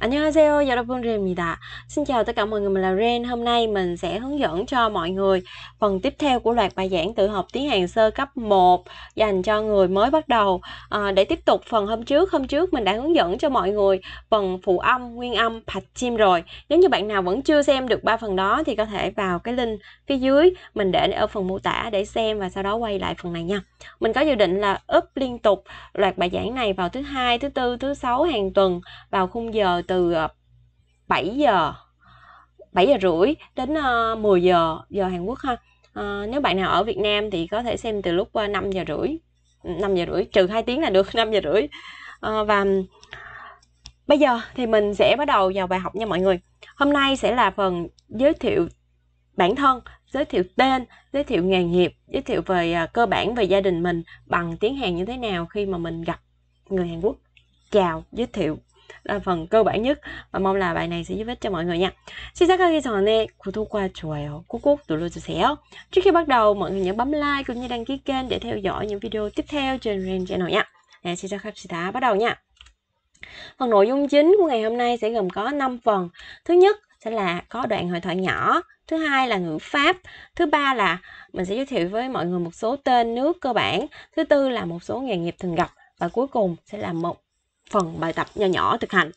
안녕하세요, 여러분 Ren입니다. Xin chào tất cả mọi người, mình là Ren. Hôm nay mình sẽ hướng dẫn cho mọi người phần tiếp theo của loạt bài giảng tự học tiếng Hàn sơ cấp 1 dành cho người mới bắt đầu. À, để tiếp tục phần hôm trước, hôm trước mình đã hướng dẫn cho mọi người phần phụ âm, nguyên âm, bạch chim rồi. Nếu như bạn nào vẫn chưa xem được ba phần đó thì có thể vào cái link phía dưới mình để ở phần mô tả để xem và sau đó quay lại phần này nha. Mình có dự định là up liên tục loạt bài giảng này vào thứ hai, thứ tư, thứ sáu hàng tuần vào khung giờ từ ờ, 7 giờ 7 giờ rưỡi đến ờ, 10 giờ giờ Hàn Quốc ha. À, nếu bạn nào ở Việt Nam thì có thể xem từ lúc 5 giờ rưỡi ừ, 5 giờ rưỡi trừ 2 tiếng là được 5 giờ rưỡi. À, và bây giờ thì mình sẽ bắt đầu vào bài học nha mọi người. Hôm nay sẽ là phần giới thiệu bản thân giới thiệu tên giới thiệu nghề nghiệp giới thiệu về cơ bản về gia đình mình bằng tiếng Hàn như thế nào khi mà mình gặp người Hàn Quốc. Chào giới thiệu là phần cơ bản nhất và mong là bài này sẽ giúp ích cho mọi người nha. 시작하기 전에 구독과 좋아요 꼭꼭 눌러주세요. Trước khi bắt đầu, mọi người nhớ bấm like cũng như đăng ký kênh để theo dõi những video tiếp theo trên Rain Channel nha. Nè, 시작합시다. Bắt đầu nha. Phần nội dung chính của ngày hôm nay sẽ gồm có 5 phần. Thứ nhất sẽ là có đoạn hội thoại nhỏ, thứ hai là ngữ pháp, thứ ba là mình sẽ giới thiệu với mọi người một số tên nước cơ bản, thứ tư là một số nghề nghiệp thường gặp và cuối cùng sẽ là một phần bài tập nhỏ nhỏ thực hành.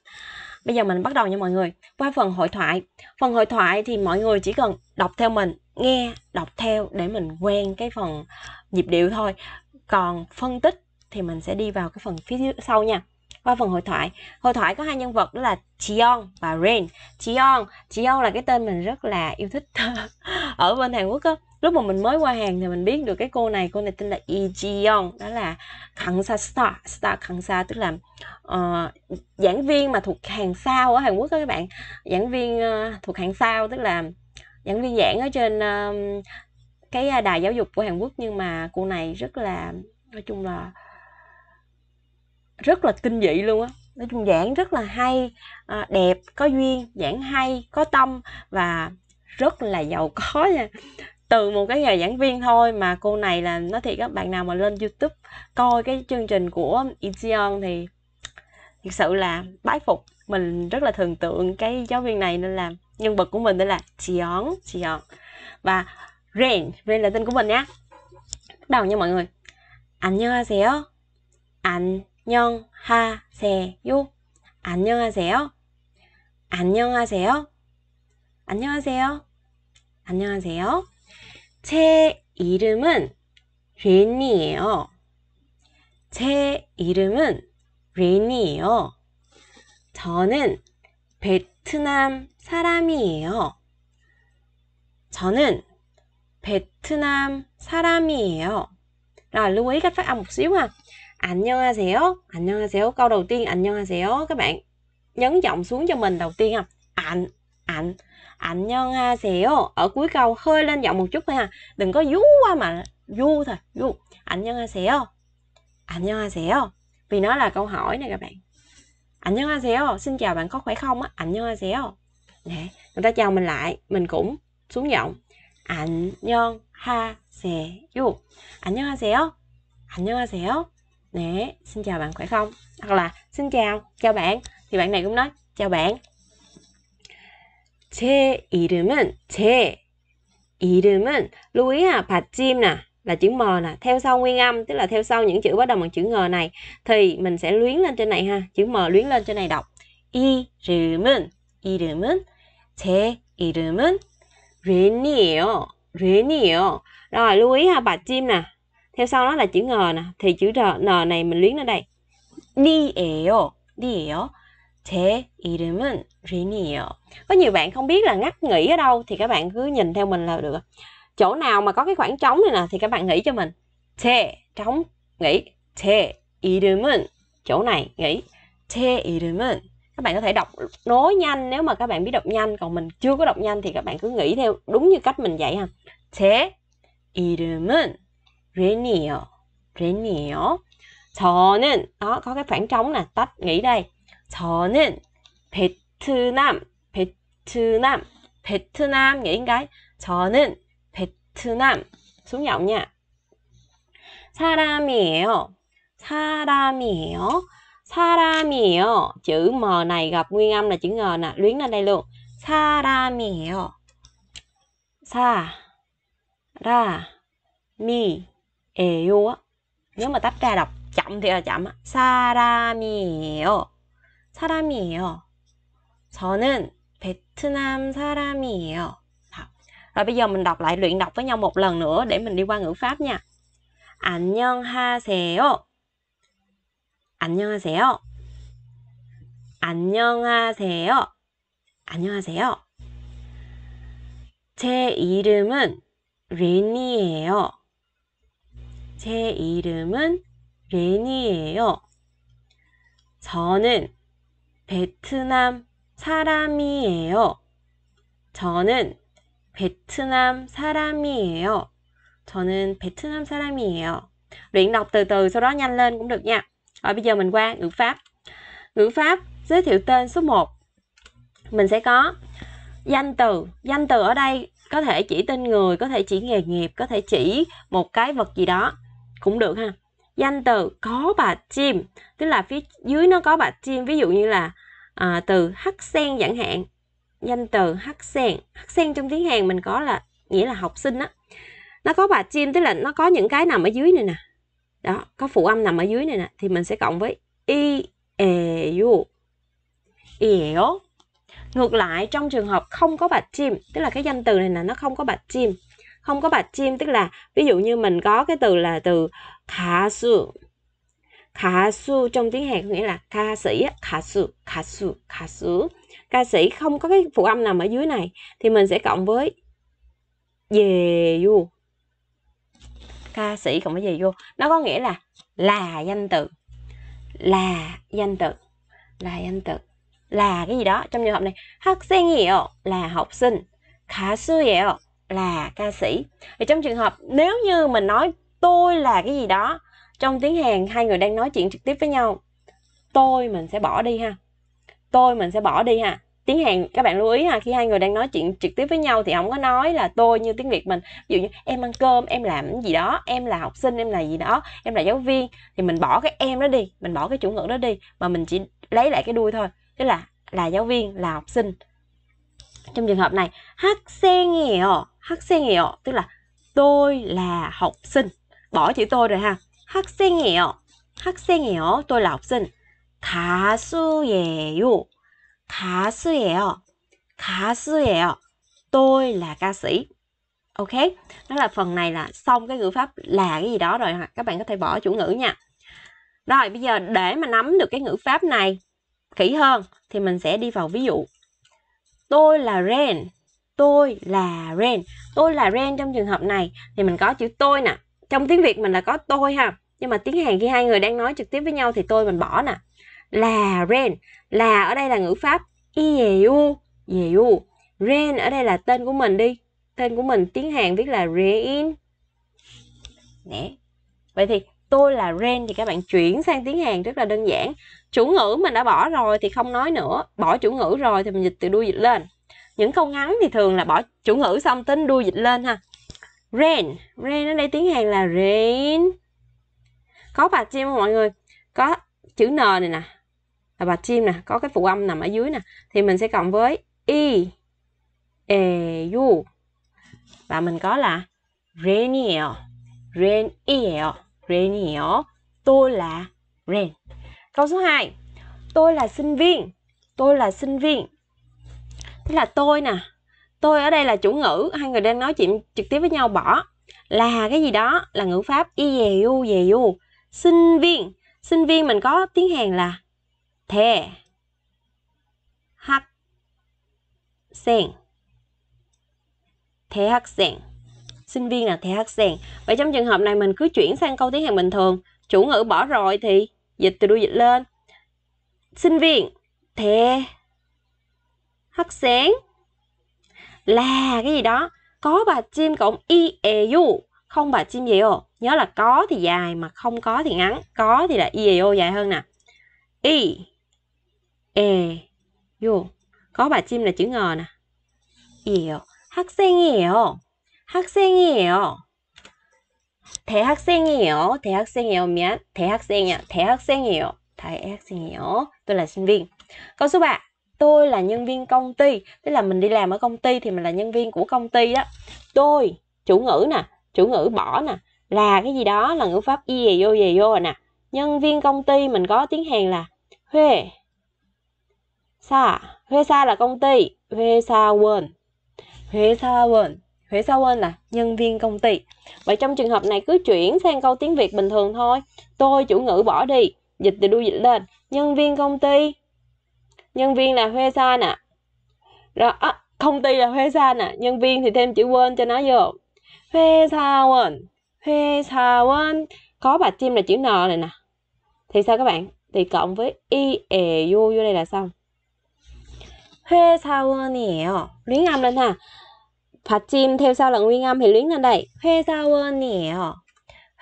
Bây giờ mình bắt đầu nha mọi người. Qua phần hội thoại. Phần hội thoại thì mọi người chỉ cần đọc theo mình, nghe, đọc theo để mình quen cái phần nhịp điệu thôi. Còn phân tích thì mình sẽ đi vào cái phần phía sau nha qua phần hội thoại. Hội thoại có hai nhân vật đó là Cheon và Rain. Cheon Cheon là cái tên mình rất là yêu thích ở bên Hàn Quốc á. Lúc mà mình mới qua hàng thì mình biết được cái cô này cô này tên là Lee Ji đó là khẳng sa star. Star khẳng sa tức là uh, giảng viên mà thuộc hàng sao ở Hàn Quốc đó các bạn. Giảng viên uh, thuộc hàng sao tức là giảng viên giảng ở trên uh, cái à, đài giáo dục của Hàn Quốc nhưng mà cô này rất là nói chung là rất là kinh dị luôn á. Nói chung giảng rất là hay à, đẹp, có duyên, giảng hay, có tâm và rất là giàu có nha. Từ một cái nhà giảng viên thôi mà cô này là, nói thiệt các bạn nào mà lên youtube coi cái chương trình của Ichion thì thực sự là bái phục. Mình rất là thần tượng cái giáo viên này nên là nhân vật của mình tên là Chion Chion và Ren Ren là tên của mình nhá. Bắt đầu nha mọi người. Anh nhớ sẽ anh 안녕하세요 안녕하세요 안녕하세요 안녕하세요 안녕하세요 제 이름은 린이에요. 제 이름은 린이에요. 저는 베트남 사람이에요. 저는 베트남 사람이에요. Rồi lưu ý cách. 안녕하세요. 안녕하세요. Câu đầu tiên 안녕하세요. Các bạn nhấn giọng xuống cho mình đầu tiên ha. Ảnh, ảnh. 안녕하세요 ở cuối câu hơi lên giọng một chút thôi ha đừng có vú quá mà du thôi du 안녕하세요 안녕하세요 vì nó là câu hỏi này các bạn 안녕하세요 xin chào bạn có khỏe không á 안녕하세요 nè người ta chào mình lại mình cũng xuống giọng 안녕하세요 안녕하세요 안녕하세요 nè xin chào bạn khỏe không hoặc là xin chào chào bạn thì bạn này cũng nói chào bạn 제 이름은 제 이름은 lưu ý ha bạch chim nè là chữ m nè theo sau nguyên âm tức là theo sau những chữ bắt đầu bằng chữ ng này thì mình sẽ luyến lên trên này ha chữ m luyến lên trên này đọc 이름은 이름은 제 이름은 렌이에요 렌이에요 rồi lưu ý ha bạch chim nè theo sau nó là chữ ng nè thì chữ r n này mình luyến lên đây 니에요 니에요 제 이름은 린이에요. Có nhiều bạn không biết là ngắt nghỉ ở đâu thì các bạn cứ nhìn theo mình là được. Chỗ nào mà có cái khoảng trống này nè thì các bạn nghĩ cho mình. 제 trống nghĩ. 제 이름은 chỗ này nghĩ. 제 이름은 các bạn có thể đọc nối nhanh nếu mà các bạn biết đọc nhanh còn mình chưa có đọc nhanh thì các bạn cứ nghĩ theo đúng như cách mình dạy ha. 제 이름은 린이에요. 린이에요. 저는 đó có cái khoảng trống nè, tách nghĩ đây. 저는 베트남, 베트남, 베트남 nghĩa cái 저는 베트남 xuống giọng nha. 사람이에요. 사람이에요. 사람이에요. Chữ M này gặp nguyên âm là chữ N nè, luyến lên đây luôn. 사람이에요. 사, ra, mi, 에요 á. Nếu mà tách ra đọc chậm thì là chậm. 사람이에요. 사람이에요. 저는 베트남 사람이에요. Rồi bây giờ mình đọc lại luyện đọc với nhau một lần nữa để mình đi qua ngữ pháp nha. 안녕하세요. 안녕하세요. 안녕하세요. 안녕하세요. 제 이름은 레니예요. 제 이름은 레니예요. 저는 베트남 사람이에요. 저는 베트남 사람이에요. 저는 베트남 사람이에요. Luyện đọc từ từ sau đó nhanh lên cũng được nha. Rồi bây giờ mình qua ngữ pháp. Ngữ pháp giới thiệu tên số 1. Mình sẽ có danh từ. Danh từ ở đây có thể chỉ tên người, có thể chỉ nghề nghiệp, có thể chỉ một cái vật gì đó cũng được ha. Danh từ có bà chim, tức là phía dưới nó có bà chim, ví dụ như là à, từ hắc sen chẳng hạn. Danh từ hắc sen, hắc sen trong tiếng Hàn mình có là nghĩa là học sinh á. Nó có bà chim tức là nó có những cái nằm ở dưới này nè. Đó, có phụ âm nằm ở dưới này nè thì mình sẽ cộng với i e u. yếu e, Ngược lại trong trường hợp không có bạch chim, tức là cái danh từ này là nó không có bạch chim không có bạch chim, tức là ví dụ như mình có cái từ là từ khả su. Khả su trong tiếng hàn có nghĩa là ca sĩ khả su khả su khả su. Ca sĩ không có cái phụ âm nằm ở dưới này thì mình sẽ cộng với về du. Ca sĩ cộng với về vô nó có nghĩa là là danh từ. Là danh từ. Là danh từ. Là cái gì đó. Trong trường hợp này học sinh hiểu là học sinh. Khả sư hiểu là ca sĩ. Thì trong trường hợp nếu như mình nói tôi là cái gì đó, trong tiếng hàn hai người đang nói chuyện trực tiếp với nhau, tôi mình sẽ bỏ đi ha. Tôi mình sẽ bỏ đi ha. Tiếng hàn, các bạn lưu ý ha, khi hai người đang nói chuyện trực tiếp với nhau thì không có nói là tôi như tiếng việt mình. Ví dụ như, em ăn cơm, em làm gì đó, em là học sinh, em là gì đó, em là giáo viên. Thì mình bỏ cái em đó đi, mình bỏ cái chủ ngữ đó đi, mà mình chỉ lấy lại cái đuôi thôi. Tức là là giáo viên, là học sinh. Trong trường hợp này hắc xe nghèo 에요 학생이에요 tức là tôi là học sinh bỏ chữ tôi rồi ha 학생이에요 학생이에요 tôi là học sinh 가수예요 가수예요 가수예요 tôi là ca sĩ ok đó là phần này là xong cái ngữ pháp là cái gì đó rồi các bạn có thể bỏ chủ ngữ nha rồi bây giờ để mà nắm được cái ngữ pháp này kỹ hơn thì mình sẽ đi vào ví dụ. Tôi là Ren. Tôi là Ren. Tôi là Ren trong trường hợp này thì mình có chữ tôi nè. Trong tiếng Việt mình là có tôi ha. Nhưng mà tiếng Hàn khi hai người đang nói trực tiếp với nhau thì tôi mình bỏ nè. Là Ren. Là ở đây là ngữ pháp Ieu. Ieu. Ren ở đây là tên của mình đi. Tên của mình tiếng Hàn viết là Rein. Nè. Vậy thì tôi là Ren thì các bạn chuyển sang tiếng Hàn rất là đơn giản chủ ngữ mình đã bỏ rồi thì không nói nữa bỏ chủ ngữ rồi thì mình dịch từ đuôi dịch lên những câu ngắn thì thường là bỏ chủ ngữ xong tính đuôi dịch lên ha. Rain. Rain ở đây tiếng hàn là rain. Có bà chim không mọi người? Có chữ n này nè. Là bà chim nè, có cái phụ âm nằm ở dưới nè. Thì mình sẽ cộng với y e u. Và mình có là rainier rainier rainier tôi là rain. Câu số 2. Tôi là sinh viên. Tôi là sinh viên thế là tôi nè. Tôi ở đây là chủ ngữ, hai người đang nói chuyện trực tiếp với nhau bỏ. Là cái gì đó là ngữ pháp y dè u dè u. Sinh viên. Sinh viên mình có tiếng Hàn là thè. Hắc. Sen. Thè hắc sen. Sinh viên là thè hắc sen. Vậy trong trường hợp này mình cứ chuyển sang câu tiếng Hàn bình thường. Chủ ngữ bỏ rồi thì dịch từ đuôi dịch lên sinh viên thè hắc sáng. Là cái gì đó, có bà chim cộng y e u không bà chim gì ồ nhớ là có thì dài mà không có thì ngắn. Có thì là y e u dài hơn nè. Y e u có bà chim là chữ ngờ nè. Yêu hắc sinh yêu hắc sinh yêu thế hắc sinh yêu thế hắc sinh yêu miễn thế hắc sinh yêu thể hắc sinh yêu thể hắc sinh yêu tôi là sinh viên. Câu số 3 Tôi là nhân viên công ty. Tức là mình đi làm ở công ty thì mình là nhân viên của công ty đó. Tôi, chủ ngữ nè, chủ ngữ bỏ nè, là cái gì đó là ngữ pháp y về vô về vô rồi nè. Nhân viên công ty mình có tiếng Hàn là Huê. Sa, Huê sa là công ty, Huê sa quên Huê sa quên huê sa quên là nhân viên công ty. Vậy trong trường hợp này cứ chuyển sang câu tiếng Việt bình thường thôi. Tôi chủ ngữ bỏ đi, dịch từ đuôi dịch lên. Nhân viên công ty Nhân viên là Huê Sa nè. Rồi, à, công ty là Huê Sa nè. Nhân viên thì thêm chữ quên cho nó vô. Huê Sa quên. Huê Sa quên. Có bà chim là chữ N này nè. Thì sao các bạn? Thì cộng với y, e, u vô đây là xong. Huê Sa quên Luyến âm lên ha 받침 theo sau là nguyên âm thì luyến lên đây 회사원이에요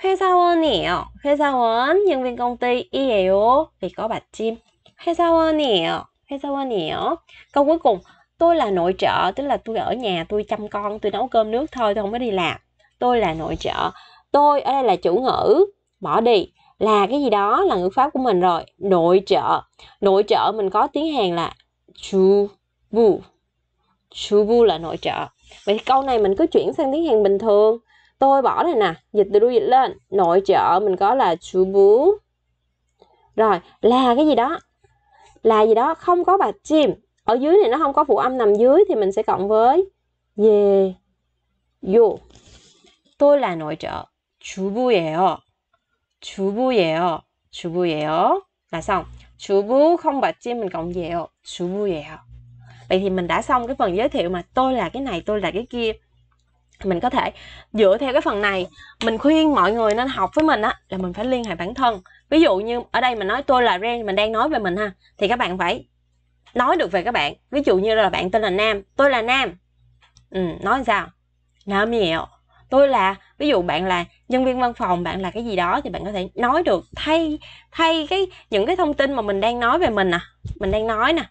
회사원이에요 회사원 nhân viên công ty 이에요 thì có 받침 회사원이에요 회사원이에요 câu cuối cùng tôi là nội trợ tức là tôi ở nhà tôi chăm con tôi nấu cơm nước thôi tôi không có đi làm tôi là nội trợ tôi ở đây là chủ ngữ bỏ đi là cái gì đó là ngữ pháp của mình rồi nội trợ nội trợ mình có tiếng hàn là chu bu chu bu là nội trợ vậy câu này mình cứ chuyển sang tiếng hàn bình thường tôi bỏ này nè dịch từ đuôi dịch lên nội trợ mình có là chú bú rồi là cái gì đó là gì đó không có bạch chim ở dưới này nó không có phụ âm nằm dưới thì mình sẽ cộng với về vô tôi là nội trợ 주부예요 주부예요 주부예요 là xong 주부 không bạch chim mình cộng 예요 주부예요 vậy thì mình đã xong cái phần giới thiệu mà tôi là cái này tôi là cái kia mình có thể dựa theo cái phần này mình khuyên mọi người nên học với mình á là mình phải liên hệ bản thân ví dụ như ở đây mình nói tôi là Ren mình đang nói về mình ha thì các bạn phải nói được về các bạn. Ví dụ như là bạn tên là Nam tôi là Nam. Ừ, nói sao? Nam nhiều tôi là ví dụ bạn là nhân viên văn phòng bạn là cái gì đó thì bạn có thể nói được thay thay cái những cái thông tin mà mình đang nói về mình nè mình đang nói nè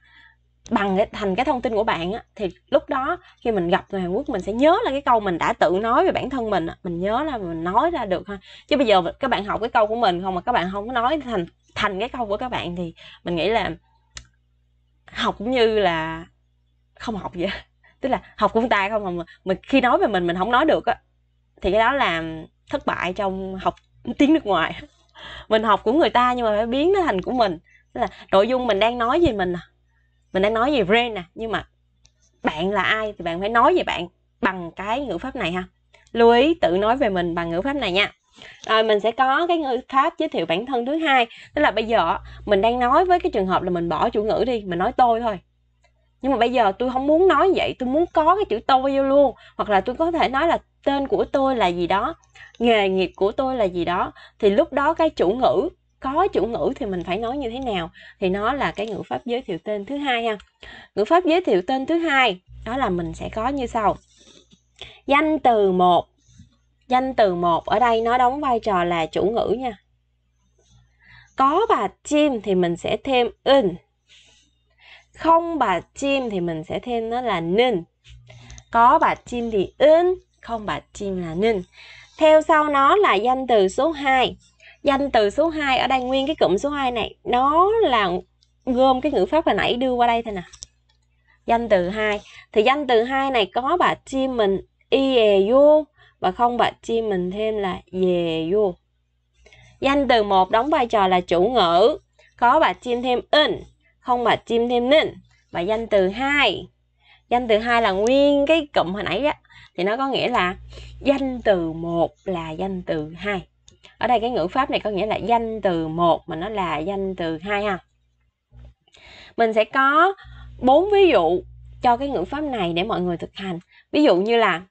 bằng cái, thành cái thông tin của bạn á, thì lúc đó khi mình gặp người Hàn Quốc mình sẽ nhớ là cái câu mình đã tự nói về bản thân mình mình nhớ là mình nói ra được ha. Chứ bây giờ các bạn học cái câu của mình không mà các bạn không có nói thành thành cái câu của các bạn thì mình nghĩ là học cũng như là không học vậy tức là học cũng ta không mà mình khi nói về mình mình không nói được á thì cái đó là thất bại trong học tiếng nước ngoài. Mình học của người ta nhưng mà phải biến nó thành của mình. Tức là nội dung mình đang nói về mình à mình đang nói về brand nè, nhưng mà bạn là ai thì bạn phải nói về bạn bằng cái ngữ pháp này ha. Lưu ý tự nói về mình bằng ngữ pháp này nha. Rồi, mình sẽ có cái ngữ pháp giới thiệu bản thân thứ hai. Tức là bây giờ mình đang nói với cái trường hợp là mình bỏ chủ ngữ đi, mình nói tôi thôi. Nhưng mà bây giờ tôi không muốn nói vậy, tôi muốn có cái chữ tôi vô luôn. Hoặc là tôi có thể nói là tên của tôi là gì đó, nghề nghiệp của tôi là gì đó. Thì lúc đó cái chủ ngữ có chủ ngữ thì mình phải nói như thế nào? Thì nó là cái ngữ pháp giới thiệu tên thứ hai ha. Ngữ pháp giới thiệu tên thứ hai, đó là mình sẽ có như sau. Danh từ một. Danh từ một ở đây nó đóng vai trò là chủ ngữ nha. Có bà chim thì mình sẽ thêm in không bà chim thì mình sẽ thêm nó là nên có bà chim thì in không bà chim là nên theo sau nó là danh từ số 2 danh từ số 2 ở đây, nguyên cái cụm số 2 này, nó là gom cái ngữ pháp hồi nãy đưa qua đây thôi nè. Danh từ 2 thì danh từ 2 này có bà chim mình, y e vô, và không bà chim mình thêm là về vô. Danh từ 1 đóng vai trò là chủ ngữ, có bà chim thêm in, không bà chim thêm nên và danh từ 2 danh từ 2 là nguyên cái cụm hồi nãy á. Thì nó có nghĩa là danh từ 1 là danh từ 2 ở đây cái ngữ pháp này có nghĩa là danh từ một mà nó là danh từ hai ha. Mình sẽ có bốn ví dụ cho cái ngữ pháp này để mọi người thực hành. Ví dụ như là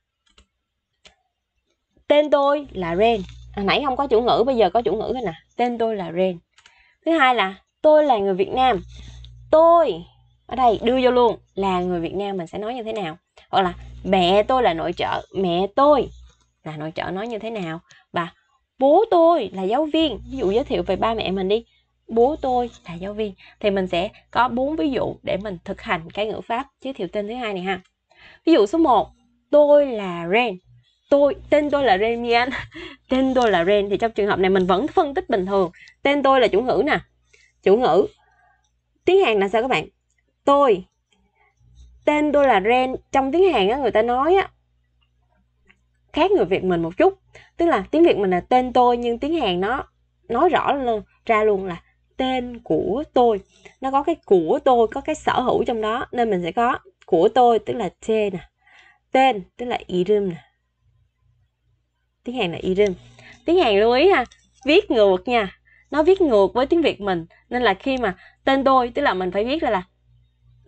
tên tôi là Ren. À, nãy không có chủ ngữ bây giờ có chủ ngữ rồi nè. Tên tôi là Ren. Thứ hai là tôi là người Việt Nam. Tôi ở đây đưa vô luôn là người Việt Nam. Mình sẽ nói như thế nào? Hoặc là mẹ tôi là nội trợ. Mẹ tôi là nội trợ. Nói như thế nào? Bố tôi là giáo viên. Ví dụ giới thiệu về ba mẹ mình đi. Bố tôi là giáo viên. Thì mình sẽ có bốn ví dụ để mình thực hành cái ngữ pháp giới thiệu tên thứ hai này ha. Ví dụ số 1 tôi là Ren. Tôi, tên tôi là Ren Mian tên tôi là Ren. Thì trong trường hợp này mình vẫn phân tích bình thường. Tên tôi là chủ ngữ nè. Chủ ngữ. Tiếng hàn là sao các bạn? Tôi. Tên tôi là ren. Trong tiếng hàn á, người ta nói á, khác người việt mình một chút tức là tiếng việt mình là tên tôi, nhưng tiếng hàn nó nói rõ luôn ra luôn là tên của tôi. Nó có cái của tôi, có cái sở hữu trong đó, nên mình sẽ có của tôi, tức là t nè. Tên, tức là irim nè. Tiếng hàn là irim tiếng hàn lưu ý ha, viết ngược nha. Nó viết ngược với tiếng việt mình, nên là khi mà tên tôi, tức là mình phải viết ra là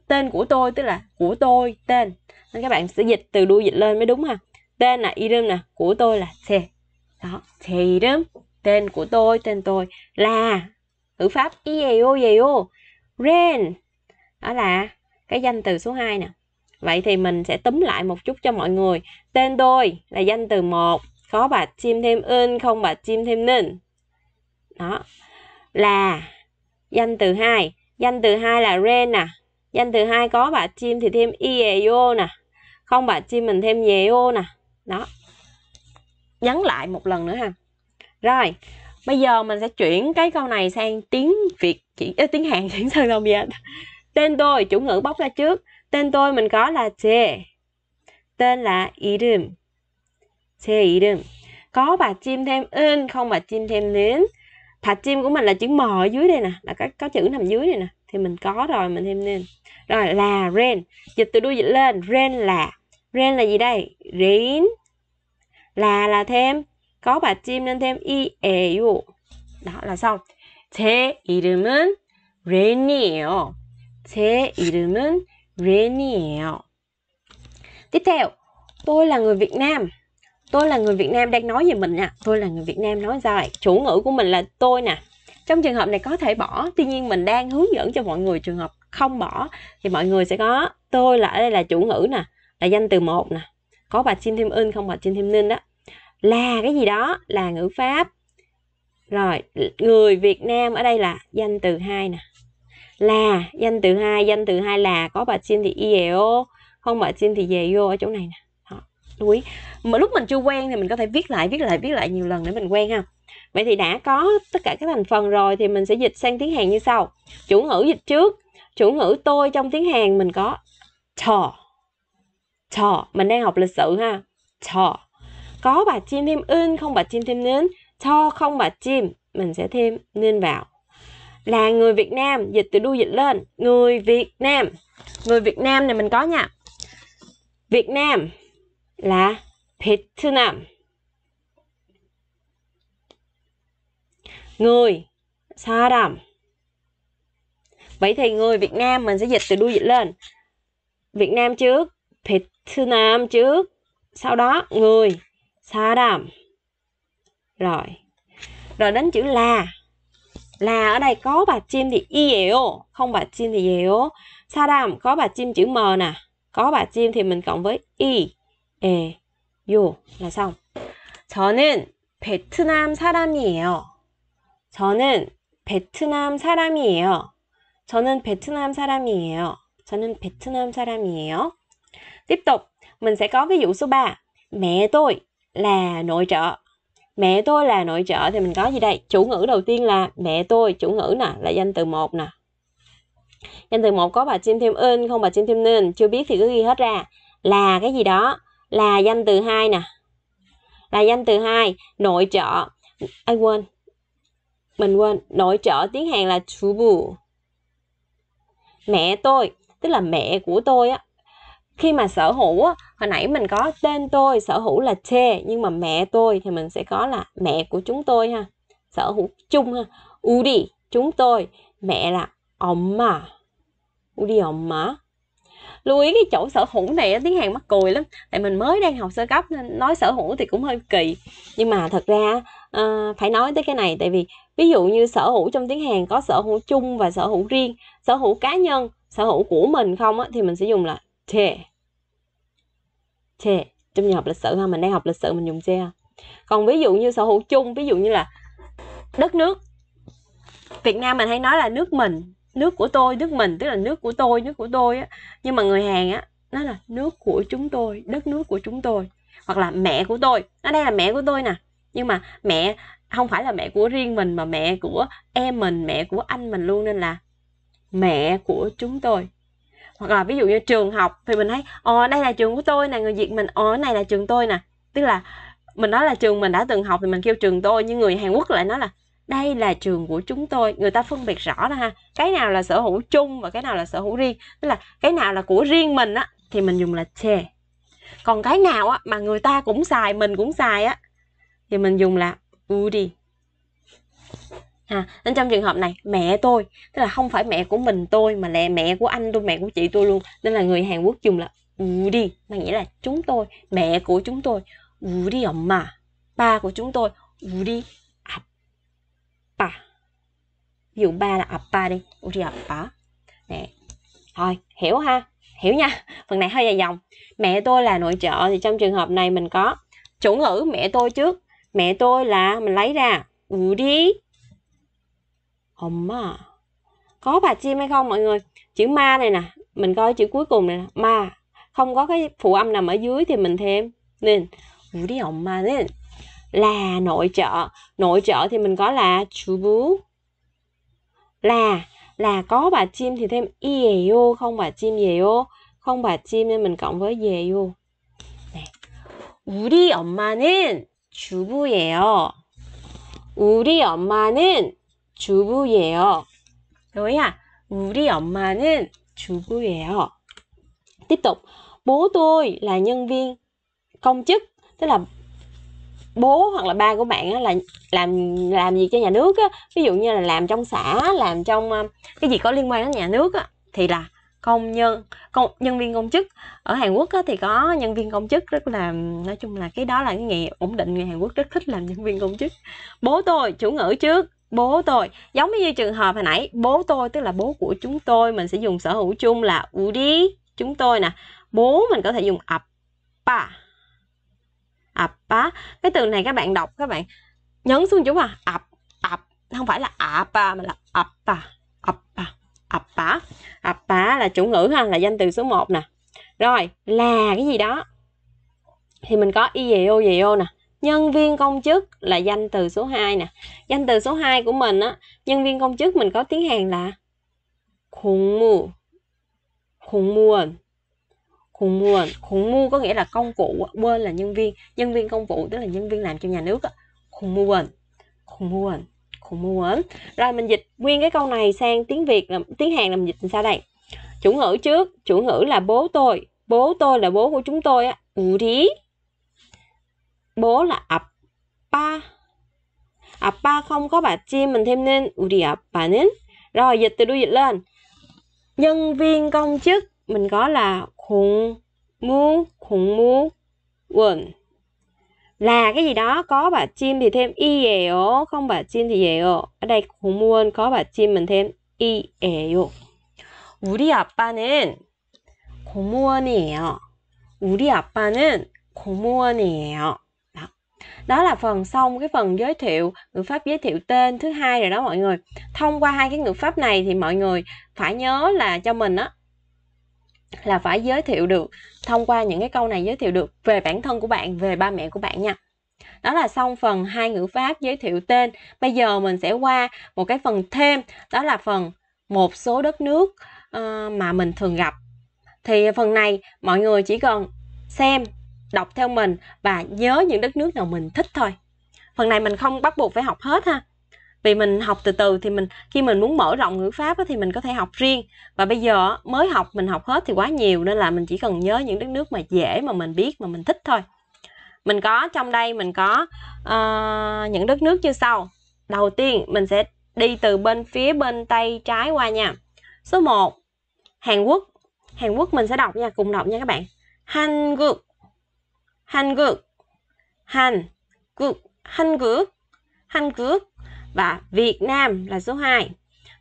tên của tôi, tức là của tôi, tên. Nên các bạn sẽ dịch từ đuôi dịch lên mới đúng ha. Tên là irim nè, của tôi là t đó t irum tên của tôi, tên tôi là ngữ pháp ieo ieo ren. Đó là cái danh từ số 2 nè. Vậy thì mình sẽ túm lại một chút cho mọi người. Tên tôi là danh từ một, có bà chim thêm in không bà chim thêm nên đó, là danh từ hai. Danh từ hai là ren nè. Danh từ hai có bà chim thì thêm ieo nè, không bà chim mình thêm yeo nè. Đó nhắn lại một lần nữa ha. Rồi bây giờ mình sẽ chuyển cái câu này sang tiếng việt chỉ à, tiếng hàn chuyển sang đâu vậy tên tôi chủ ngữ bóc ra trước. Tên tôi mình có là chê tên là irim. Chê irim. Có bà chim thêm in không bà chim thêm nến. Thạch chim của mình là chữ mờ ở dưới đây nè là có, có chữ nằm dưới đây nè. Thì mình có rồi mình thêm nên rồi là rain dịch từ đuôi dịch lên rain là rain là gì đây? Rain là là thêm có bà chim nên thêm i e u đó là xong 제 이름은 rain이에요 제 이름은 rain이에요 tiếp theo tôi là người Việt Nam tôi là người Việt Nam đang nói về mình nè tôi là người Việt Nam nói sao vậy chủ ngữ của mình là tôi nè trong trường hợp này có thể bỏ tuy nhiên mình đang hướng dẫn cho mọi người trường hợp không bỏ thì mọi người sẽ có tôi là ở đây là chủ ngữ nè là danh từ một nè có bà chim thêm in không bà chim thêm ninh đó là cái gì đó là ngữ pháp. Rồi người Việt Nam ở đây là danh từ hai nè. Là danh từ hai danh từ hai là có bà xin thì ieo không bà xin thì về vô ở chỗ này nè. Đó, lưu ý. Mà lúc mình chưa quen thì mình có thể viết lại viết lại viết lại nhiều lần để mình quen ha. Vậy thì đã có tất cả các thành phần rồi thì mình sẽ dịch sang tiếng Hàn như sau. Chủ ngữ dịch trước. Chủ ngữ tôi trong tiếng Hàn mình có trò trò mình đang học lịch sử ha. Trò có bà chim thêm in không bà chim thêm nến. Cho không bà chim, mình sẽ thêm nên vào. Là người Việt Nam, dịch từ đuôi dịch lên. Người Việt Nam. Người Việt Nam này mình có nha. Việt Nam là Vietnam. Người 사람 vậy thì người Việt Nam mình sẽ dịch từ đuôi dịch lên. Việt Nam trước, Vietnam trước. Sau đó, người 사람 rồi rồi đến chữ là là ở đây có bà chim thì ieo không bà chim thì yeo 사람 có bà chim chữ m nè có bà chim thì mình cộng với i e 요 là xong 저는 베트남 사람이에요 저는 베트남 사람이에요 저는 베트남 사람이에요 저는 베트남 사람이에요 tiếp tục mình sẽ có ví dụ số 3 mẹ tôi là nội trợ. Mẹ tôi là nội trợ thì mình có gì đây? Chủ ngữ đầu tiên là mẹ tôi, chủ ngữ nè, là danh từ một nè. Danh từ một có bà chim thêm in không bà chim thêm nên chưa biết thì cứ ghi hết ra. Là cái gì đó? Là danh từ hai nè. Là danh từ hai, nội trợ. Ai quên? Mình quên. Nội trợ tiếng hàn là chủ bù. Mẹ tôi, tức là mẹ của tôi á khi mà sở hữu á, hồi nãy mình có tên tôi sở hữu là chê nhưng mà mẹ tôi thì mình sẽ có là mẹ của chúng tôi ha sở hữu chung ha 우리 chúng tôi mẹ là 엄마 우리 엄마 lưu ý cái chỗ sở hữu này tiếng Hàn mắc cười lắm tại mình mới đang học sơ cấp nên nói sở hữu thì cũng hơi kỳ nhưng mà thật ra uh, phải nói tới cái này tại vì ví dụ như sở hữu trong tiếng Hàn có sở hữu chung và sở hữu riêng sở hữu cá nhân sở hữu của mình không á, thì mình sẽ dùng là te te trong nhà học lịch sử ha mình đang học lịch sử, mình dùng te còn ví dụ như sở hữu chung, ví dụ như là đất nước Việt Nam mình hay nói là nước mình, nước của tôi, nước mình, tức là nước của tôi, nước của tôi á. Nhưng mà người Hàn á, nó là nước của chúng tôi, đất nước của chúng tôi, hoặc là mẹ của tôi. Nó đây là mẹ của tôi nè, nhưng mà mẹ, không phải là mẹ của riêng mình, mà mẹ của em mình, mẹ của anh mình luôn, nên là mẹ của chúng tôi hoặc là ví dụ như trường học thì mình thấy ồ đây là trường của tôi nè, người việt mình ồ này là trường tôi nè. Tức là mình nói là trường mình đã từng học thì mình kêu trường tôi, nhưng người hàn quốc lại nói là, đây là trường của chúng tôi. Người ta phân biệt rõ đó ha. Cái nào là sở hữu chung và cái nào là sở hữu riêng. Tức là cái nào là của riêng mình á, thì mình dùng là che còn cái nào á, mà người ta cũng xài, mình cũng xài á, thì mình dùng là udi ha nên trong trường hợp này mẹ tôi tức là không phải mẹ của mình tôi mà là mẹ của anh tôi mẹ của chị tôi luôn nên là người Hàn Quốc dùng là 우리 mà nghĩa là chúng tôi mẹ của chúng tôi 우리 엄마 ba của chúng tôi 우리 아빠 ví dụ ba là 아빠 đi 우리 아빠 nè thôi hiểu ha hiểu nha phần này hơi dài dòng mẹ tôi là nội trợ thì trong trường hợp này mình có chủ ngữ mẹ tôi trước mẹ tôi là mình lấy ra 우리 엄마 có bà chim hay không mọi người chữ ma này nè mình coi chữ cuối cùng này nè ma không có cái phụ âm nằm ở dưới thì mình thêm nên 우리 엄마는 là nội trợ nội trợ thì mình có là 주부 là là có bà chim thì thêm i예요 không bà chim 예요 không bà chim nên mình cộng với 예요 네. 우리 엄마는 주부예요 우리 엄마는 주부예요. rồi à, 우리 엄마는 주부예요. Tiếp tục, bố tôi là nhân viên công chức, tức là bố hoặc là ba của bạn là làm làm gì cho nhà nước á, ví dụ như là làm trong xã, làm trong ờ, cái gì có liên quan đến nhà nước á thì là công nhân công nhân viên công chức ở Hàn Quốc á, thì có nhân viên công chức rất là nói chung là cái đó là cái nghề ổn định người Hàn Quốc rất thích làm nhân viên công chức bố tôi chủ ngữ trước bố tôi. Giống như trường hợp hồi nãy, bố tôi tức là bố của chúng tôi, mình sẽ dùng sở hữu chung là udi chúng tôi nè. Bố mình có thể dùng appa. Appa. Cái từ này các bạn đọc các bạn nhấn xuống chúng à. Ập ập không phải là appa à, mà là appa appa appa appa là chủ ngữ ha, là danh từ số 1 nè. Rồi, là cái gì đó? Thì mình có i gì ô gì ô nè nhân viên công chức là danh từ số 2 nè. Danh từ số 2 của mình á, nhân viên công chức mình có tiếng Hàn là khủng mu. Khủng muôn à. khủng muôn à. khủng mu có nghĩa là công vụ quên là nhân viên. Nhân viên công vụ tức là nhân viên làm cho nhà nước á. Khủng muôn à. khủng muôn khủng muôn rồi mình dịch nguyên cái câu này sang tiếng Việt là, tiếng Hàn là mình dịch làm sao đây? Chủ ngữ trước, chủ ngữ là bố tôi. Bố tôi là bố của chúng tôi á. Ừ 우리 bố là 아빠 아빠 không có bà chim mình thêm nên 우리 아빠는 rồi dịch từ đuôi dịch lên nhân viên công chức mình có là 공무 공무원 là cái gì đó có bà chim thì thêm i예요 không bà chim thì 예요 ở đây 공무원 có bà chim mình thêm i예요 우리 아빠는 공무원이에요 우리 아빠는 공무원이에요 đó là phần xong cái phần giới thiệu ngữ pháp giới thiệu tên thứ hai rồi đó mọi người. Thông qua hai cái ngữ pháp này thì mọi người phải nhớ là cho mình á là phải giới thiệu được thông qua những cái câu này giới thiệu được về bản thân của bạn về ba mẹ của bạn nha. Đó là xong phần hai ngữ pháp giới thiệu tên. Bây giờ mình sẽ qua một cái phần thêm đó là phần một số đất nước uh, mà mình thường gặp. Thì phần này mọi người chỉ cần xem đọc theo mình và nhớ những đất nước nào mình thích thôi. Phần này mình không bắt buộc phải học hết ha. Vì mình học từ từ thì mình khi mình muốn mở rộng ngữ pháp thì mình có thể học riêng. Và bây giờ mới học mình học hết thì quá nhiều nên là mình chỉ cần nhớ những đất nước mà dễ mà mình biết mà mình thích thôi. Mình có trong đây mình có uh, những đất nước như sau. Đầu tiên mình sẽ đi từ bên phía bên tay trái qua nha. Số 1 Hàn Quốc. Hàn Quốc mình sẽ đọc nha cùng đọc nha các bạn. Hàn Quốc 한국, 한국, 한국, 한국 và Việt Nam là số 2.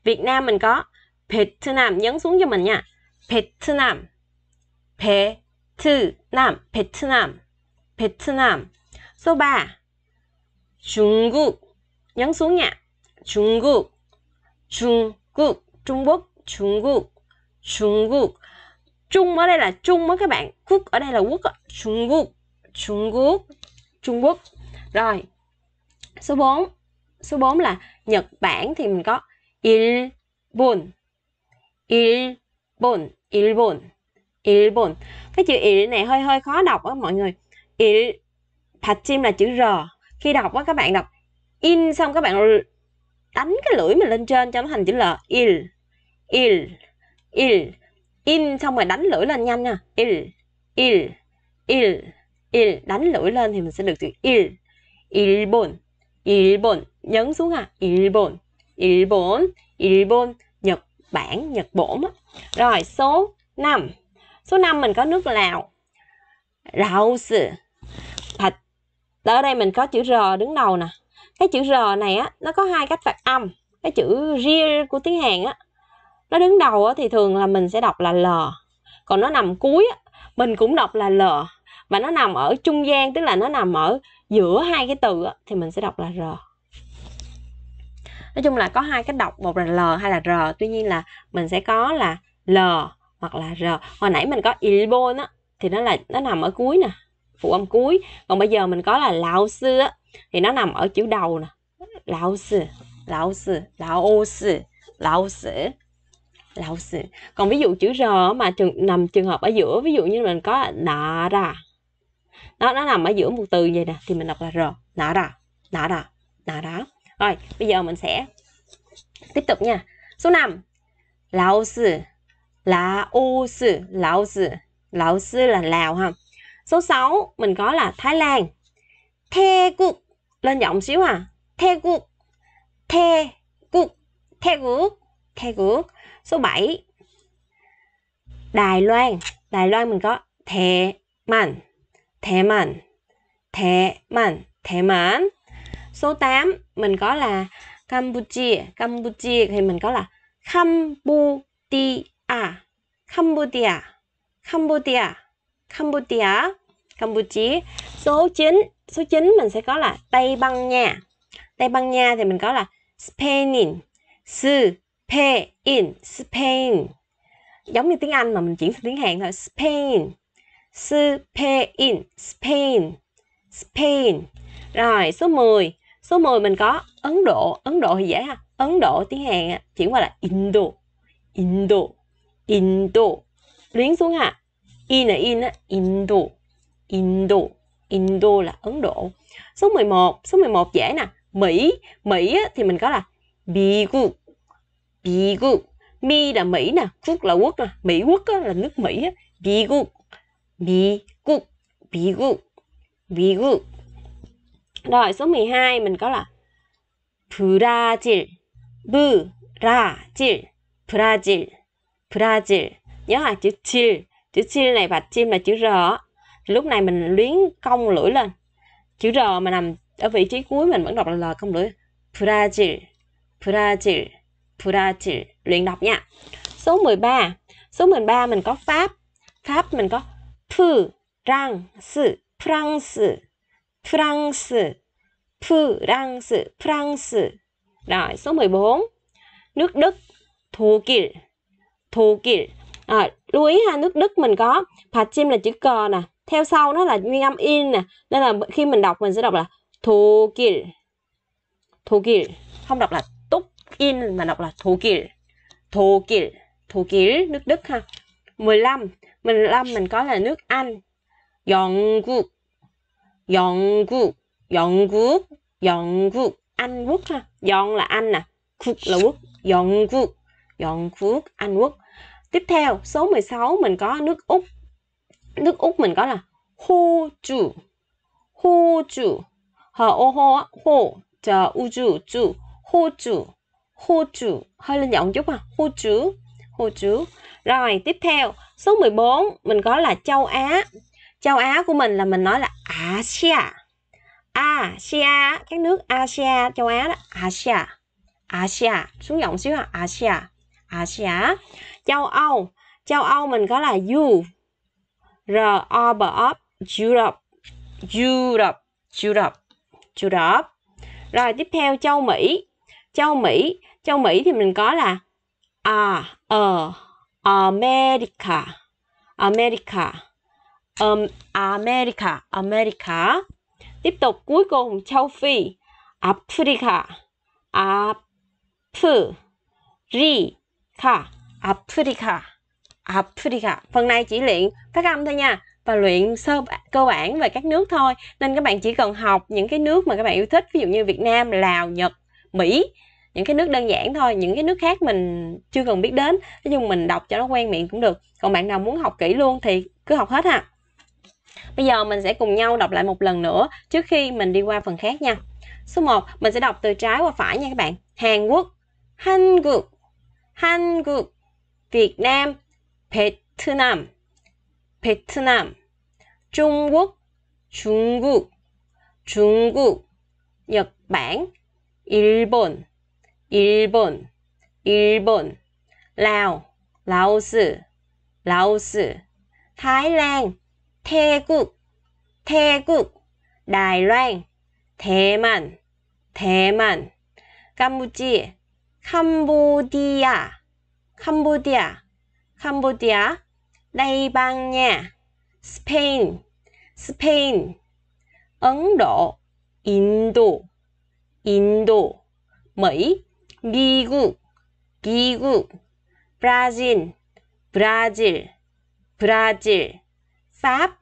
Việt Nam mình có Vietnam nhấn xuống cho mình nha. Vietnam. Vietnam, Vietnam, Vietnam. Số 3. Trung Quốc. Nhấn xuống nha. Trung Quốc. Trung Quốc, Trung Quốc, Trung Quốc, Trung Quốc. Trung ở đây là Trung á các bạn, Quốc ở đây là quốc á, Trung Quốc. Trung Quốc. Trung Quốc. Rồi, số 4 số 4 là Nhật Bản thì mình có Ilbon. Ilbon Ilbon Ilbon. Cái chữ il này hơi hơi khó đọc á mọi người. Il chim là chữ r. Khi đọc á các bạn đọc in xong các bạn đánh cái lưỡi mình lên trên cho nó thành chữ l. Il il il. In xong rồi đánh lưỡi lên nhanh nha. Il il il il đánh lưỡi lên thì mình sẽ được chữ il ilbon. Ilbon. Nhấn xuống à ilbon. Ilbon. Ilbon. Nhật bản nhật bổn rồi số 5 số 5 mình có nước lào. Rau sư. Ở đây mình có chữ r đứng đầu nè. Cái chữ r này á nó có hai cách phát âm. Cái chữ ria của tiếng hàn á nó đứng đầu á, thì thường là mình sẽ đọc là l. Còn nó nằm cuối á, mình cũng đọc là l và nó nằm ở trung gian tức là nó nằm ở giữa hai cái từ thì mình sẽ đọc là r. Nói chung là có hai cách đọc một là l hay là r. Tuy nhiên là mình sẽ có là l hoặc là r. Hồi nãy mình có ilbon á thì nó là nó nằm ở cuối nè phụ âm cuối. Còn bây giờ mình có là lão sư á thì nó nằm ở chữ đầu nè. Lão sư lão sư lão ô sư lão sư lão sư còn ví dụ chữ r mà trường, nằm trường hợp ở giữa ví dụ như mình có nạ ra nó nó nằm ở giữa một từ vậy nè. Thì mình đọc là r. Nã ra nã ra nã ra rồi, bây giờ mình sẽ tiếp tục nha. Số 5 lão sư. Là sư. Lão sư. Lão sư là lào ha. Số 6 mình có là thái lan. Thê quốc. Lên giọng xíu à. Thê quốc. Thê quốc. Thê quốc. Thê quốc. Số 7 Đài Loan. Đài Loan mình có Thề mạnh Thề Màn Thề số 8 mình có là Campuchia. Campuchia thì mình có là Cambodia, Cambodia, Cambodia, Cambodia, Campuchia. Số 9 số 9 mình sẽ có là Tây Ban Nha. Tây Ban Nha thì mình có là Spain. Spain. Spain. Giống như tiếng Anh mà mình chuyển sang tiếng Hàn thôi. Spain. Spain Spain Spain. Rồi số 10 số 10 mình có Ấn Độ. Ấn Độ thì dễ ha. Ấn Độ tiếng Hàn chuyển qua là Indo. Indo. Indo. Luyến xuống ha. In là in á Indo. Indo. Indo là Ấn Độ. Số 11 số 11 dễ nè. Mỹ. Mỹ á, thì mình có là Bigu. Bigu. Mi là Mỹ nè. Quốc là quốc nè. Mỹ quốc á, là nước Mỹ á. Bigu. Bigu Bigu Bigu rồi, số 12 mình có là Brazil. Brazil. Brazil. Brazil. Nhớ là chữ chill chữ chill này và chim là chữ r. Lúc này mình luyến cong lưỡi lên. Chữ r mà nằm ở vị trí cuối mình vẫn đọc là l cong lưỡi. Brazil. Brazil. Brazil. Luyện đọc nha. Số 13 số 13 mình có Pháp. Pháp mình có France France France France France rồi số 14 nước Đức Thổ Kỳ Thổ Kỳ à, lưu ý ha nước Đức mình có phạt chim là chữ cờ nè. Theo sau nó là nguyên âm in nè. Nên là khi mình đọc mình sẽ đọc là Thổ Kỳ Thổ Kỳ không đọc là túc in mà đọc là Thổ Kỳ Thổ Kỳ Thổ Kỳ nước Đức ha. 15 15 mình có là nước Anh Dọn quốc Dọn quốc Dọn quốc Anh quốc ha Dọn là Anh nè Quốc là quốc Dọn quốc quốc Anh quốc Tiếp theo, số 16 mình có nước Úc. Nước Úc mình có là hô chu, Hô chu, Hờ ô hô, hô, chờ u chủ, chủ. Hô chủ. Hô chủ. Hơi lên giọng chút à. Hô chủ. Hô chủ. Rồi, tiếp theo, số 14 mình có là châu Á. Châu Á của mình là mình nói là Asia. Asia, các nước Asia, châu Á đó. Asia. Asia. Xuống giọng xíu ha. Asia. Asia châu Âu châu Âu mình có là U R O B O Europe Europe Europe Europe rồi tiếp theo châu Mỹ châu Mỹ châu Mỹ thì mình có là A e. ờ America America um, America America tiếp tục cuối cùng châu Phi Africa 아프리카 아프리카 Africa phần này chỉ luyện phát âm thôi nha và luyện sơ cơ bản về các nước thôi nên các bạn chỉ cần học những cái nước mà các bạn yêu thích ví dụ như Việt Nam Lào Nhật Mỹ những cái nước đơn giản thôi, những cái nước khác mình chưa cần biết đến, nói chung mình đọc cho nó quen miệng cũng được. Còn bạn nào muốn học kỹ luôn thì cứ học hết ha. Bây giờ mình sẽ cùng nhau đọc lại một lần nữa trước khi mình đi qua phần khác nha. Số 1 mình sẽ đọc từ trái qua phải nha các bạn. Hàn Quốc Hàn Quốc Hàn Quốc, Việt Nam Việt Nam Việt Nam Trung Quốc Trung Quốc Trung Quốc, Nhật Bản 일본 일본, 일본, 라오, 라오스, 라오스, 타일랜, 태국, 태국, 나일란, 대만, 대만, 캄보지, 캄보디아, 캄보디아, 캄보디아, 레이방냐, 스페인, 스페인, 엉로, 인도, 인도, 美 미국 미국 Brazil Brazil Brazil Pháp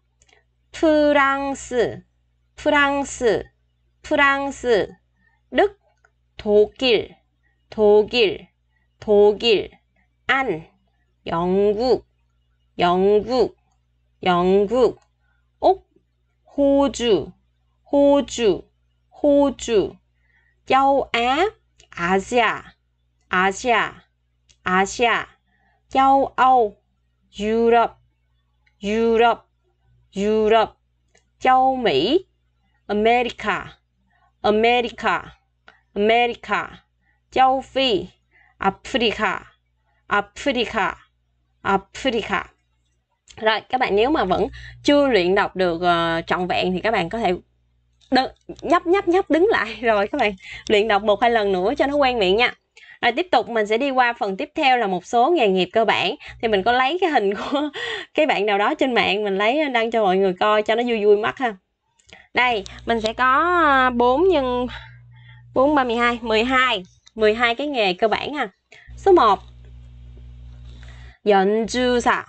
프랑스 프랑스 프랑스 Đức 독일 독일 독일 Anh 영국 영국 영국 옥 호주 호주 호주 Á Asia Asia Asia châu Âu Europe Europe Europe châu Mỹ America America America châu Phi Africa Africa Africa. Rồi các bạn nếu mà vẫn chưa luyện đọc được uh, trọn vẹn thì các bạn có thể đừng, nhấp nhấp nhấp đứng lại. Rồi các bạn luyện đọc một hai lần nữa cho nó quen miệng nha. Rồi tiếp tục mình sẽ đi qua phần tiếp theo là một số nghề nghiệp cơ bản. Thì mình có lấy cái hình của cái bạn nào đó trên mạng mình lấy ờ, đăng cho mọi người coi cho nó vui vui mắt ha. Đây mình sẽ có ờ, 4 nhân 4 32 12 12 cái nghề cơ bản ha. Số 1 dọn chu xạ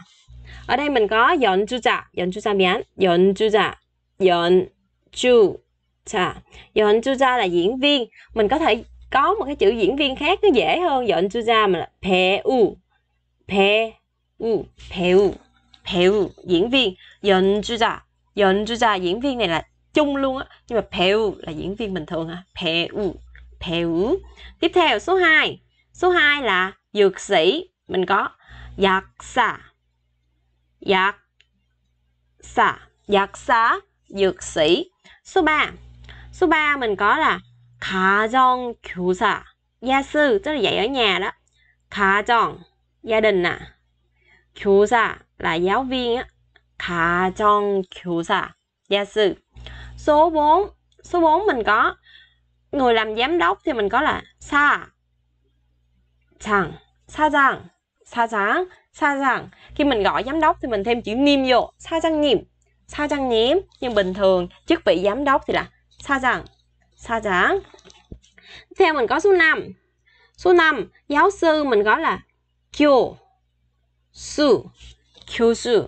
ở đây mình có dọn chu xạ dọn chu xạ biến dọn chu xạ dọn chu Chà, anh chuja là diễn viên. Mình có thể có một cái chữ diễn viên khác nó dễ hơn. Dọn chuja mà là phe u. Phe u, phe u, phe u, diễn viên. Dọn chuja, dọn chuja diễn viên này là chung luôn á. Nhưng mà phe u là diễn viên bình thường ha. Phe u, phe u. Tiếp theo số 2. Số 2 là dược sĩ. Mình có yaksa. Yaksa, yaksa, dược sĩ. Số 3 Số 3 mình có là khả dòng chủ giả. Gia sư, tức là dạy ở nhà đó. Khả dòng, gia đình à. Chủ giả là giáo viên á. Khả dòng chủ giả, gia sư. Số 4, số 4 mình có người làm giám đốc thì mình có là sa chẳng sa rằng sa giảng sa rằng khi mình gọi giám đốc thì mình thêm chữ niêm vô sa giang niêm sa giang niêm nhưng bình thường chức vị giám đốc thì là 사장, 사장. Theo mình có số 5. Số 5, giáo sư mình có là 교수, 교수,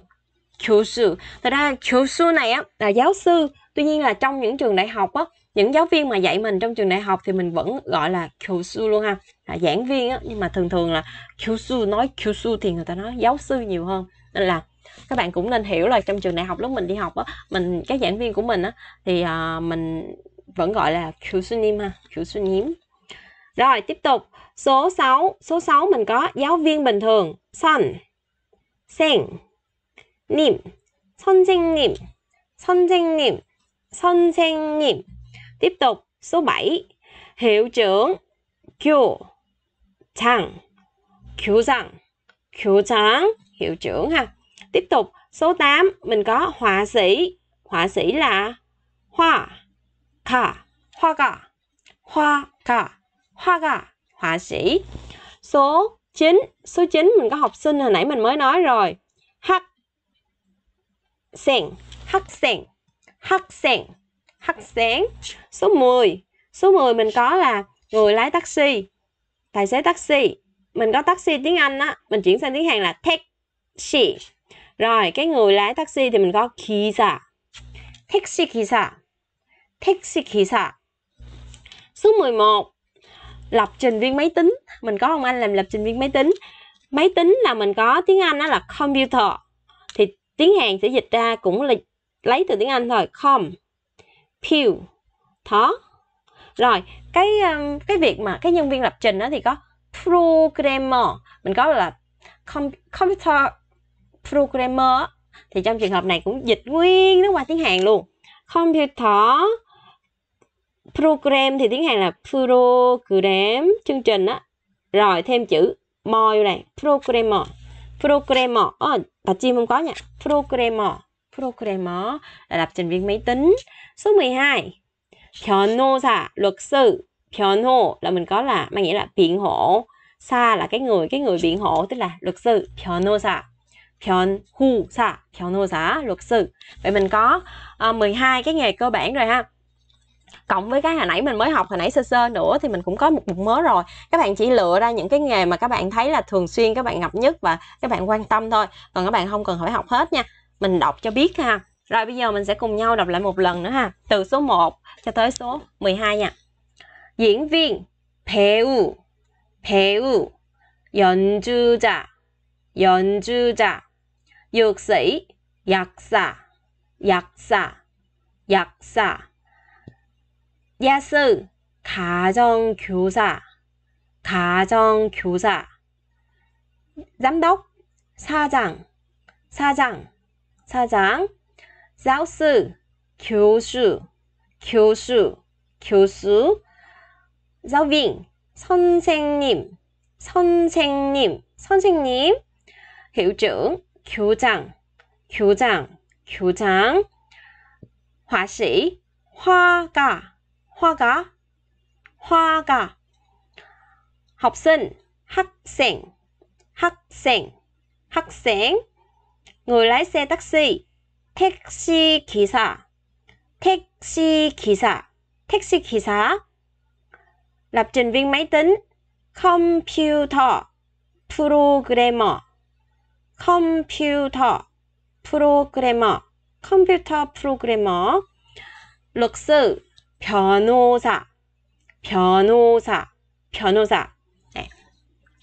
교수. Thật ra 교수 này á là giáo sư. Tuy nhiên là trong những trường đại học á những giáo viên mà dạy mình trong trường đại học thì mình vẫn gọi là su luôn ha là giảng viên á nhưng mà thường thường là su nói su thì người ta nói giáo sư nhiều hơn nên là các bạn cũng nên hiểu là trong trường đại học lúc mình đi học á mình các giảng viên của mình á thì uh, mình vẫn gọi là 교수님 ha 교수님 rồi tiếp tục số 6 số 6 mình có giáo viên bình thường son sen 님 선생님 선생님 선생님 Tiếp tục số 7 hiệu trưởng 교장 교장 교장 hiệu trưởng ha. Tiếp tục, số 8 mình có họa sĩ. Họa sĩ là hoa ca hoa ca hoa ca hoa ca họa sĩ. Số 9 số 9 mình có học sinh hồi nãy mình mới nói rồi. Hắc sen hắc sen hắc sen hắc sáng số 10 số 10 mình có là người lái taxi, tài xế taxi mình có taxi tiếng Anh á, mình chuyển sang tiếng Hàn là taxi rồi cái người lái taxi thì mình có 기사 taxi 기사 taxi 기사 số 11 lập trình viên máy tính mình có ông anh làm lập trình viên máy tính máy tính là mình có tiếng Anh đó là computer thì tiếng Hàn sẽ dịch ra cũng là lấy từ tiếng Anh thôi com pew thó rồi cái um, cái việc mà cái nhân viên lập trình đó thì có programmer mình có là com, computer programmer thì trong trường hợp này cũng dịch nguyên nó qua tiếng Hàn luôn computer program thì tiếng Hàn là program chương trình á rồi thêm chữ moi này programmer programmer à, bà chim không có nha programmer programmer là lập trình viên máy tính số 12 변호사 luật sư 변호 là mình có là mang nghĩa là biện hộ sa là cái người cái người biện hộ tức là luật sư 변호사 변호사 변호사 luật sư vậy mình có uh, ờ, 12 cái nghề cơ bản rồi ha cộng với cái hồi nãy mình mới học hồi nãy sơ sơ nữa thì mình cũng có một mục mới rồi các bạn chỉ lựa ra những cái nghề mà các bạn thấy là thường xuyên các bạn gặp nhất và các bạn quan tâm thôi còn các bạn không cần phải học hết nha mình đọc cho biết ha rồi bây giờ mình sẽ cùng nhau đọc lại một lần nữa ha từ số 1 cho tới số 12 nha diễn viên 배우 배우 연주자 연주자 육sĩ 약사 약사 약사. 야스 가정교사 가정교사. đốc 사장 사장 사장. giáo sư 교수 교수 교수. giáo viên 선생님 선생님 선생님. hiệu trưởng 교장, 교장, 교장. 화시, 화가, 화가, 화가. học sinh, 학생, 학생, 학생. người lái xe taxi, 택시 기사, 택시 기사, 택시 기사. lập trình viên máy tính, computer, programmer, computer programmer computer programmer luật sư 변호사, 변호사, 변호사. Đấy.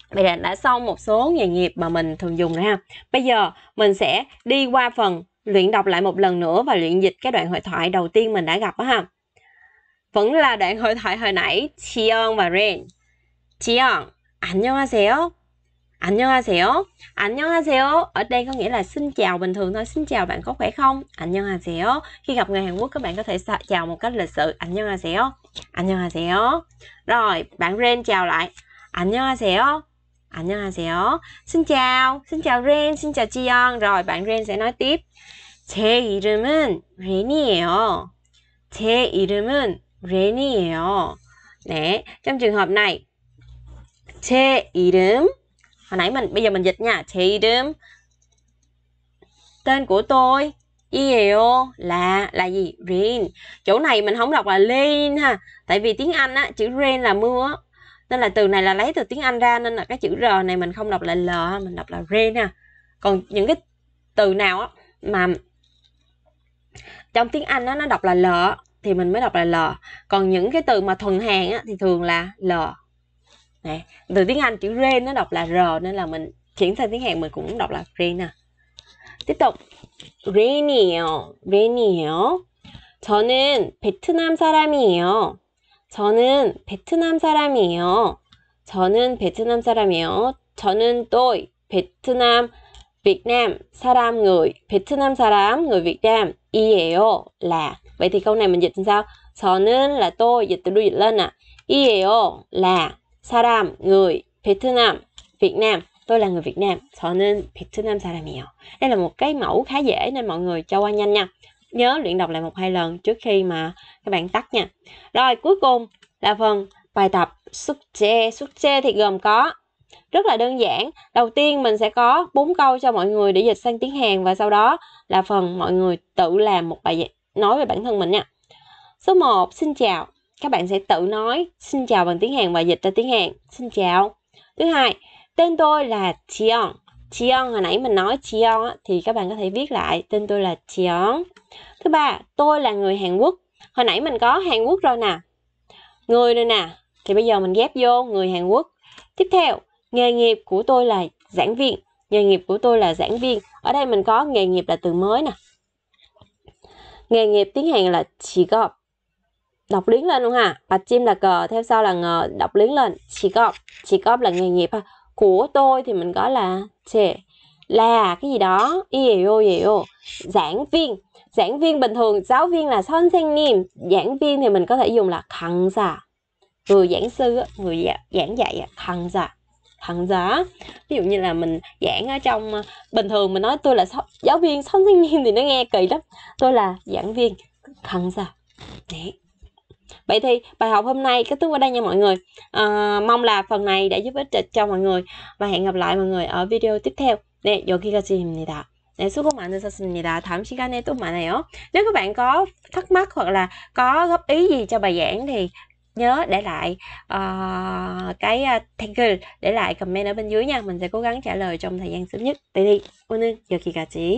Vậy là đã xong một số nghề nghiệp mà mình thường dùng rồi ha. Bây giờ mình sẽ đi qua phần luyện đọc lại một lần nữa và luyện dịch cái đoạn hội thoại đầu tiên mình đã gặp đó ha. Vẫn là đoạn hội thoại hồi nãy, Chion và Ren. Chion, 안녕하세요. 안녕하세요. 안녕하세요. Ở đây có nghĩa là xin chào bình thường thôi. Xin chào bạn có khỏe không? 안녕하세요. Khi gặp người Hàn Quốc các bạn có thể chào một cách lịch sự. 안녕하세요. 안녕하세요. Rồi, bạn Ren chào lại. 안녕하세요. 안녕하세요. Xin chào. Xin chào Ren, xin chào Jiyeon. Rồi, bạn Ren sẽ nói tiếp. 제 이름은 Ren이에요. 제 이름은 Ren이에요. Nè, trong trường hợp này 제 이름 hồi nãy mình, bây giờ mình dịch nha chị đếm tên của tôi yêu là là gì? Rain. Chỗ này mình không đọc là rain ha. Tại vì tiếng Anh á, chữ rain là mưa Nên là từ này là lấy từ tiếng Anh ra, nên là cái chữ R này mình không đọc là L mình đọc là rain ha. Còn những cái từ nào á mà trong tiếng Anh á, nó đọc là L thì mình mới đọc là L. Còn những cái từ mà thuần hàng á, thì thường là L nè từ tiếng Anh chữ rain nó đọc là r nên là mình chuyển sang tiếng Hàn mình cũng đọc là rain nè tiếp tục rain이에요 rain이에요 저는 베트남 사람이에요 저는 베트남 사람이에요 저는 베트남 사람이에요 저는 tôi 베트남 Việt Nam 사람 người Vietnam 사람 người Việt Nam 이에요 là vậy thì câu này mình dịch làm sao 저는 là tôi dịch từ đuôi dịch lên à 이에요 là 사람, người, Vietnam, Việt Nam. Tôi là người Việt Nam. 저는 베트남 사람이에요. Đây là một cái mẫu khá dễ nên mọi người cho qua nhanh nha. Nhớ luyện đọc lại một hai lần trước khi mà các bạn tắt nha. Rồi cuối cùng là phần bài tập xúc chê. Xúc chê thì gồm có rất là đơn giản. Đầu tiên mình sẽ có bốn câu cho mọi người để dịch sang tiếng Hàn và sau đó là phần mọi người tự làm một bài nói về bản thân mình nha. Số 1, xin chào. các bạn sẽ tự nói xin chào bằng tiếng Hàn và dịch ra tiếng Hàn. Xin chào. Thứ hai, tên tôi là Chion. Chion hồi nãy mình nói Chion thì các bạn có thể viết lại tên tôi là Chion. Thứ ba, tôi là người Hàn Quốc. Hồi nãy mình có Hàn Quốc rồi nè. Người rồi nè. Thì bây giờ mình ghép vô người Hàn Quốc. Tiếp theo, nghề nghiệp của tôi là giảng viên. Nghề nghiệp của tôi là giảng viên. Ở đây mình có nghề nghiệp là từ mới nè. Nghề nghiệp tiếng Hàn là chỉ gọp đọc liếng lên luôn ha bạch chim là cờ, theo sau là ngờ, đọc liếng lên. Chỉ có chỉ có là nghề nghiệp ha của tôi thì mình có là chè là cái gì đó. Yêu yêu giảng viên. Giảng viên bình thường, giáo viên là son sinh niêm giảng viên thì mình có thể dùng là khẳng giả người giảng sư người giảng dạy khẳng giả khẳng giả ví dụ như là mình giảng ở trong ờ, bình thường mình nói tôi là giáo viên son sinh niêm thì nó nghe kỳ lắm. Tôi là giảng viên khẳng giả đấy Vậy thì bài học hôm nay kết thúc ở đây nha mọi người. À, mong là phần này đã giúp ích cho mọi người và hẹn gặp lại mọi người ở video tiếp theo. 네, 여기까지입니다. 네, 수고 많으셨습니다. 다음 시간에 또 만나요. Nếu các bạn có thắc mắc hoặc là có góp ý gì cho bài giảng thì nhớ để lại uh, cái uh, 댓글 để lại comment ở bên dưới nha mình sẽ cố gắng trả lời trong thời gian sớm nhất. Vậy thì 오늘 여기까지